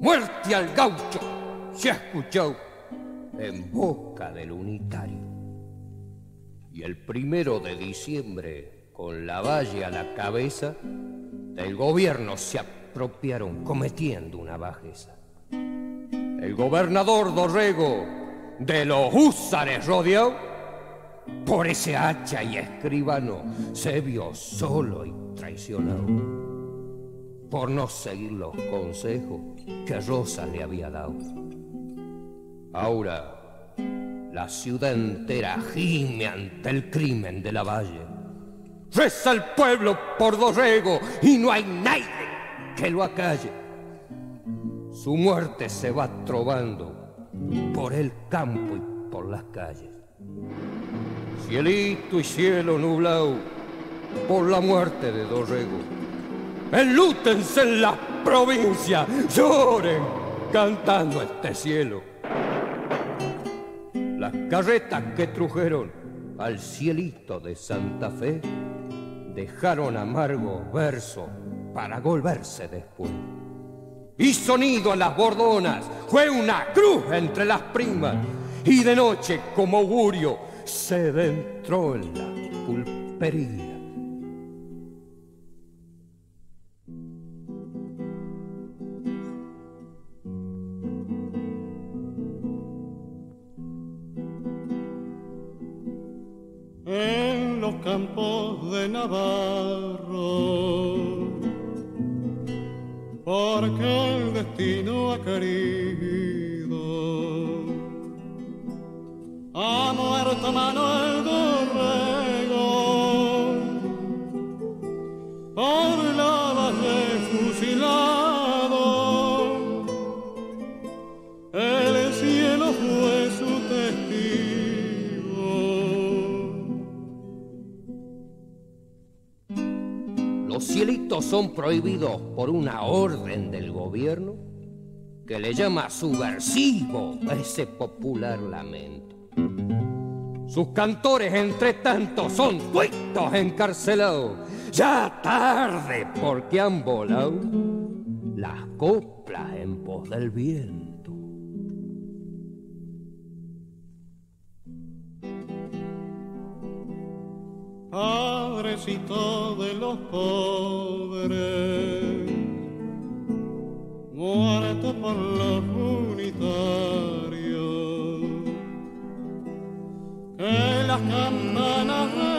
Muerte al gaucho se ha escuchado en boca del unitario. Y el primero de diciembre, con la valle a la cabeza, del gobierno se apropiaron cometiendo una bajeza. El gobernador Dorrego, de los húsares rodeado, por ese hacha y escribano se vio solo y traicionado por no seguir los consejos que Rosa le había dado. Ahora la ciudad entera gime ante el crimen de la valle. Reza el pueblo por Dorrego y no hay nadie que lo acalle. Su muerte se va trovando por el campo y por las calles. Cielito y cielo nublado por la muerte de Dorrego. Enlútense en la provincia, lloren cantando este cielo. Las carretas que trujeron al cielito de Santa Fe dejaron amargo verso para volverse después. Y sonido a las bordonas fue una cruz entre las primas y de noche como augurio se adentró en la pulpería. Campos de Navarro, porque el destino ha querido. Ha muerto Manuel Los cielitos son prohibidos por una orden del gobierno que le llama subversivo a ese popular lamento. Sus cantores, entre tanto, son tuitos encarcelados. Ya tarde, porque han volado las coplas en pos del viento. Padrecito de los pobres, muerto por los unitarios, que las campanas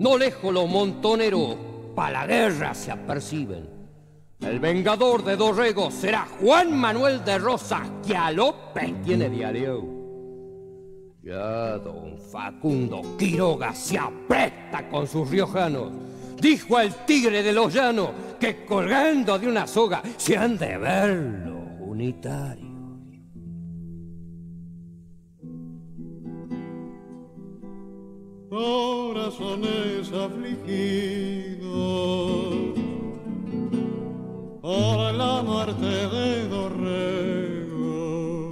No lejos los montoneros pa' la guerra se aperciben. El vengador de Dorrego será Juan Manuel de Rosas, que a López tiene diario. Ya don Facundo Quiroga se apresta con sus riojanos. Dijo el tigre de los llanos que colgando de una soga se han de ver los unitarios. Corazones afligidos por la muerte de Dorrego.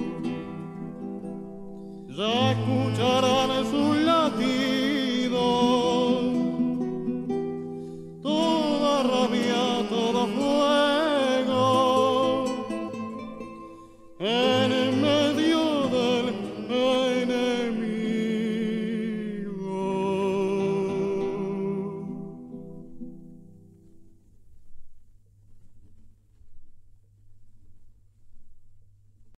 Ya escuchará